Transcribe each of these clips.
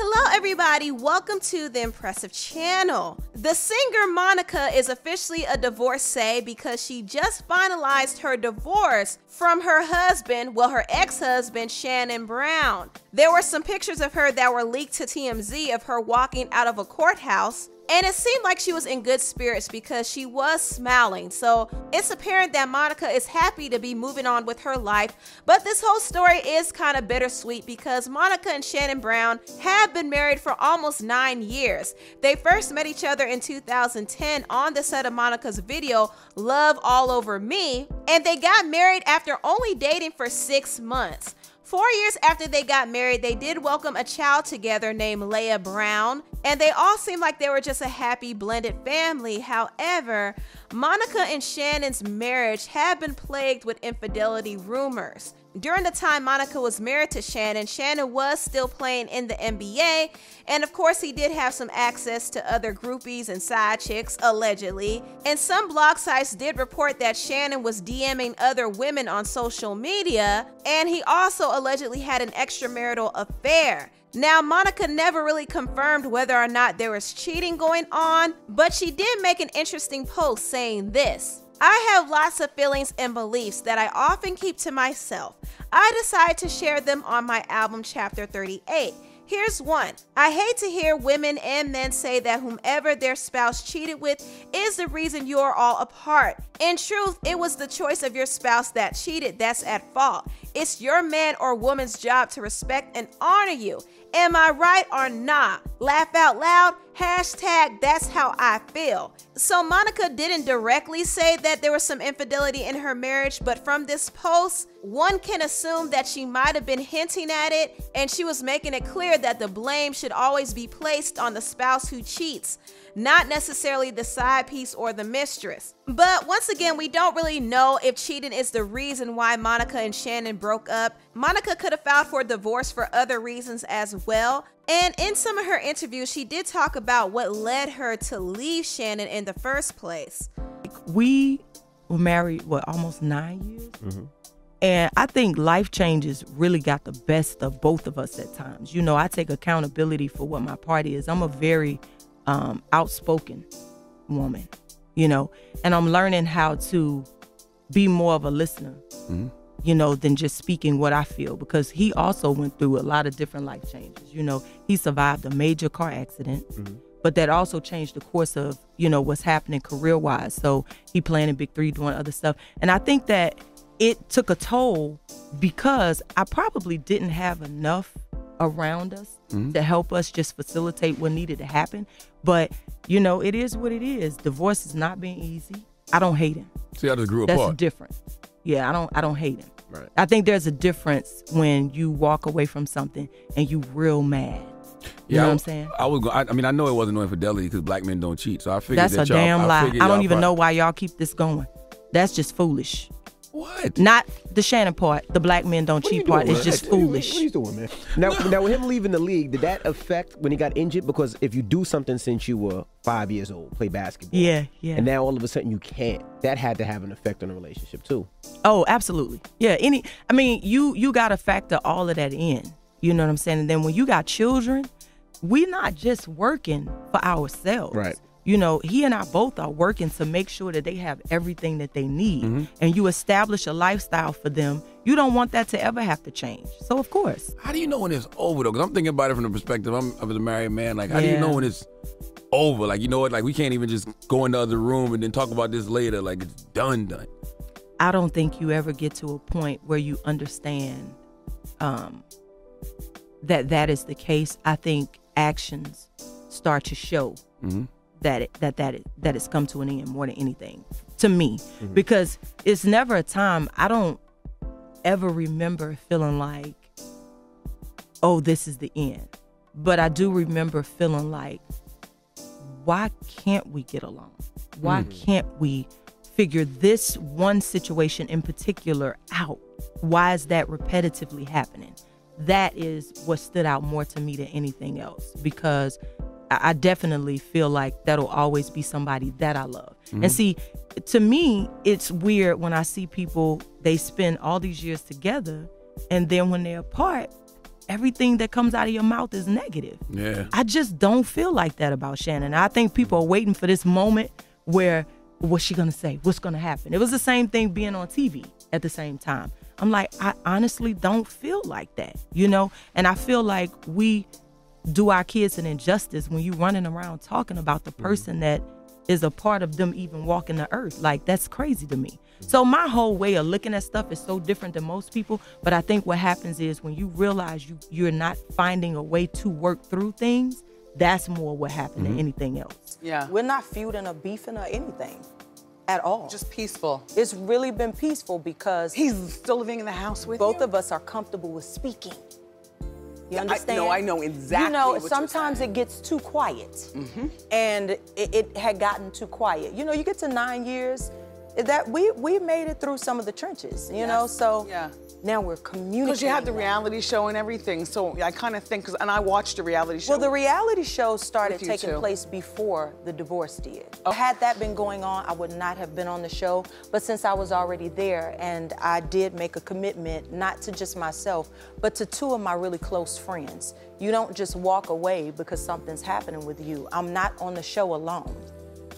Hello, everybody. Welcome to the Empressive Channel. The singer Monica is officially a divorcee because she just finalized her divorce from her husband, well, her ex husband, Shannon Brown. There were some pictures of her that were leaked to TMZ of her walking out of a courthouse and it seemed like she was in good spirits because she was smiling. So it's apparent that Monica is happy to be moving on with her life. But this whole story is kind of bittersweet because Monica and Shannon Brown have been married for almost nine years. They first met each other in 2010 on the set of Monica's video, Love All Over Me. And they got married after only dating for six months. Four years after they got married, they did welcome a child together named Laiyah Brown, and they all seemed like they were just a happy blended family. However, Monica and Shannon's marriage had been plagued with infidelity rumors. During the time Monica was married to Shannon, Shannon was still playing in the NBA, and of course, he did have some access to other groupies and side chicks, allegedly. And some blog sites did report that Shannon was DMing other women on social media, and he also allegedly had an extramarital affair. Now, Monica never really confirmed whether or not there was cheating going on, but she did make an interesting post saying this. I have lots of feelings and beliefs that I often keep to myself. I decide to share them on my album, Chapter 38. Here's one. I hate to hear women and men say that whomever their spouse cheated with is the reason you're all apart. In truth, it was the choice of your spouse that cheated that's at fault. It's your man or woman's job to respect and honor you. Am I right or not? Laugh out loud. Hashtag that's how I feel. So Monica didn't directly say that there was some infidelity in her marriage, but from this post, one can assume that she might have been hinting at it and she was making it clear that the blame should always be placed on the spouse who cheats, not necessarily the side piece or the mistress. But once again, we don't really know if cheating is the reason why Monica and Shannon broke up. Monica could have filed for divorce for other reasons as well. And in some of her interviews, she did talk about what led her to leave Shannon in the first place. We were married, what, almost nine years? Mm-hmm. And I think life changes really got the best of both of us at times. You know, I take accountability for what my part is. I'm a very um, outspoken woman, you know, and I'm learning how to be more of a listener. Mm-hmm you know, than just speaking what I feel because he also went through a lot of different life changes. You know, he survived a major car accident, mm-hmm. but that also changed the course of, you know, what's happening career wise. So he playing in Big Three, doing other stuff. And I think that it took a toll because I probably didn't have enough around us mm-hmm. to help us just facilitate what needed to happen. But, you know, it is what it is. Divorce is not being easy. I don't hate him. See, I just grew That's apart. That's different. Yeah, I don't I don't hate him. Right. I think there's a difference when you walk away from something and you real mad. You yeah, know what I'm saying? I was. I, I mean, I know it wasn't no infidelity because black men don't cheat. So I figured that's that a damn lie. I, I don't even know why y'all keep this going. That's just foolish. What? Not the Shannon part. The black men don't cheat part. It's just foolish. What you doing, man? Now, now, with him leaving the league, did that affect when he got injured? Because if you do something since you were five years old, play basketball, yeah, yeah, and now all of a sudden you can't, that had to have an effect on the relationship too. Oh, absolutely. Yeah. Any. I mean, you you got to factor all of that in. You know what I'm saying? And then when you got children, we're not just working for ourselves. Right you know, he and I both are working to make sure that they have everything that they need. Mm-hmm. And you establish a lifestyle for them. You don't want that to ever have to change. So, of course. How do you know when it's over, though? Because I'm thinking about it from the perspective I'm, of a married man. Like, how yeah. do you know when it's over? Like, you know what? Like, we can't even just go in the other room and then talk about this later. Like, it's done, done. I don't think you ever get to a point where you understand um, that that is the case. I think actions start to show. Mm-hmm that it, that that it, that it's come to an end more than anything to me. Mm-hmm. because it's never a time I don't ever remember feeling like oh this is the end. But I do remember feeling like why can't we get along? Why mm-hmm. can't we figure this one situation in particular out? Why is that repetitively happening? That is what stood out more to me than anything else because I definitely feel like that'll always be somebody that I love. Mm-hmm. And see, to me, it's weird when I see people, they spend all these years together, and then when they're apart, everything that comes out of your mouth is negative. Yeah. I just don't feel like that about Shannon. I think people are waiting for this moment where what's she gonna say? What's gonna happen? It was the same thing being on TV at the same time. I'm like, I honestly don't feel like that, you know? And I feel like we do our kids an injustice when you running around talking about the mm-hmm. person that is a part of them even walking the earth. Like that's crazy to me. So my whole way of looking at stuff is so different than most people. But I think what happens is when you realize you you're not finding a way to work through things, that's more what happened than mm-hmm. anything else. Yeah. We're not feuding or beefing or anything at all. Just peaceful. it's really been peaceful because He's still living in the house with both you? of us are comfortable with speaking. You I- understand? no, I know exactly You know, sometimes it gets too quiet, mm-hmm. and it, it had gotten too quiet. You know, you get to nine years, that we we made it through some of the trenches. You know, so Yeah. Now we're communicating. Because you had the reality show and everything, so I kind of think, cause, and I watched the reality show. Well, the reality show started taking two. place before the divorce did. Oh. Had that been going on, I would not have been on the show. But since I was already there and I did make a commitment, not to just myself, but to two of my really close friends. You don't just walk away because something's happening with you. I'm not on the show alone.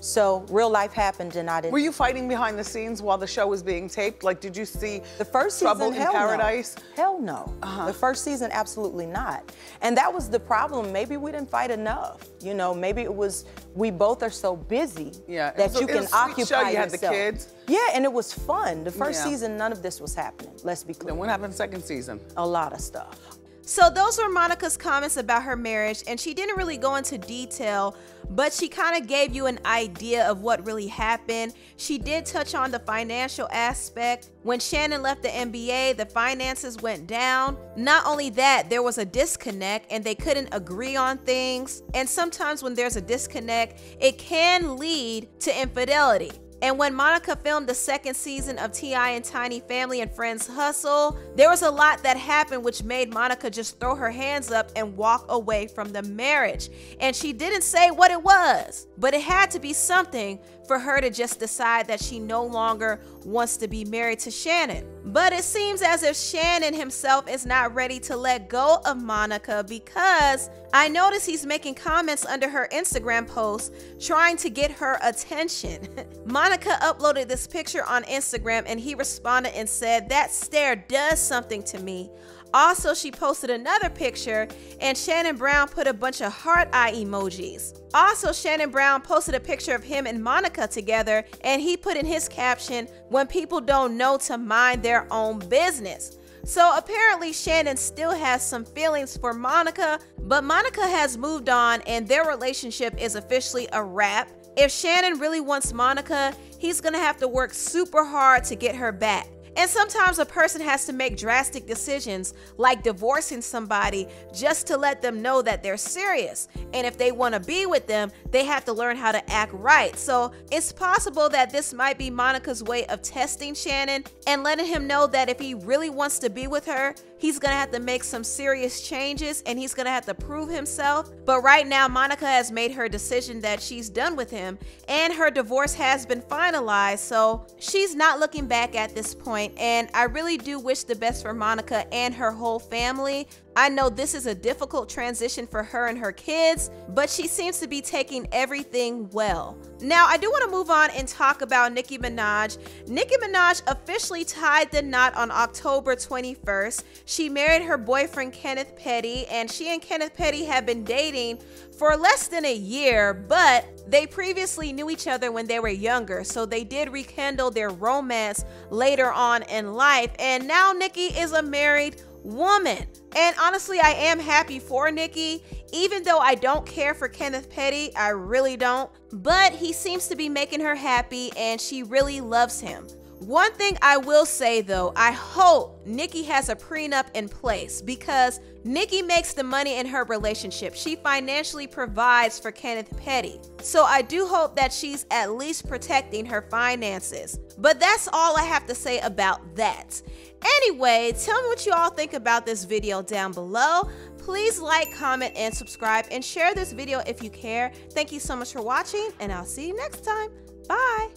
So real life happened and I didn't. Were you fighting behind the scenes while the show was being taped? Like, did you see The first Trouble season, in hell Paradise? no. Hell no. Uh-huh. The first season, absolutely not. And that was the problem. Maybe we didn't fight enough. You know, maybe it was we both are so busy Yeah, that was you can was a sweet occupy show. You had the yourself. kids. Yeah, and it was fun. The first Yeah. season, none of this was happening. Let's be clear. Then what happened second season? A lot of stuff. So those were Monica's comments about her marriage, and she didn't really go into detail, but she kind of gave you an idea of what really happened. She did touch on the financial aspect. When Shannon left the NBA, the finances went down. Not only that, there was a disconnect and they couldn't agree on things. And sometimes when there's a disconnect, it can lead to infidelity. And when Monica filmed the second season of T.I. and Tiny Family and Friends Hustle, there was a lot that happened which made Monica just throw her hands up and walk away from the marriage. And she didn't say what it was, but it had to be something for her to just decide that she no longer wants to be married to Shannon. But it seems as if Shannon himself is not ready to let go of Monica because I notice he's making comments under her Instagram post trying to get her attention. Monica uploaded this picture on Instagram and he responded and said, That stare does something to me. Also, she posted another picture and Shannon Brown put a bunch of heart eye emojis. Also, Shannon Brown posted a picture of him and Monica together and he put in his caption, When people don't know to mind their own business. So apparently, Shannon still has some feelings for Monica, but Monica has moved on and their relationship is officially a wrap. If Shannon really wants Monica, he's gonna have to work super hard to get her back. And sometimes a person has to make drastic decisions, like divorcing somebody, just to let them know that they're serious. And if they want to be with them, they have to learn how to act right. So it's possible that this might be Monica's way of testing Shannon and letting him know that if he really wants to be with her, he's gonna have to make some serious changes and he's gonna have to prove himself. But right now, Monica has made her decision that she's done with him and her divorce has been finalized. So she's not looking back at this point. point, And I really do wish the best for Monica and her whole family. I know this is a difficult transition for her and her kids, but she seems to be taking everything well. Now, I do want to move on and talk about Nicki Minaj. Nicki Minaj officially tied the knot on October 21st. She married her boyfriend Kenneth Petty, and she and Kenneth Petty have been dating for less than a year, but they previously knew each other when they were younger, so they did rekindle their romance later on in life. And now Nicki is a married woman. And honestly, I am happy for Nicki. even though I don't care for Kenneth Petty. I really don't. But he seems to be making her happy and she really loves him. One thing I will say though, I hope Nicki has a prenup in place because Nicki makes the money in her relationship. She financially provides for Kenneth Petty. So I do hope that she's at least protecting her finances. But that's all I have to say about that. Anyway, tell me what you all think about this video down below. Please like, comment, and subscribe, and share this video if you care. Thank you so much for watching, and I'll see you next time. Bye.